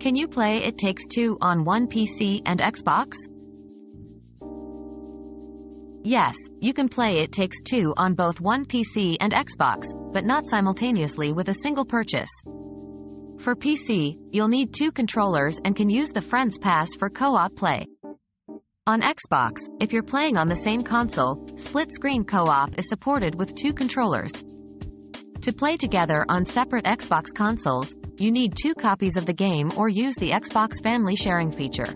Can you play It Takes Two on one PC and Xbox? Yes, you can play It Takes Two on both one PC and Xbox, but not simultaneously with a single purchase. For PC, you'll need two controllers and can use the Friends Pass for co-op play. On Xbox, if you're playing on the same console, split-screen co-op is supported with two controllers. To play together on separate Xbox consoles, you need two copies of the game or use the Xbox Family Sharing feature.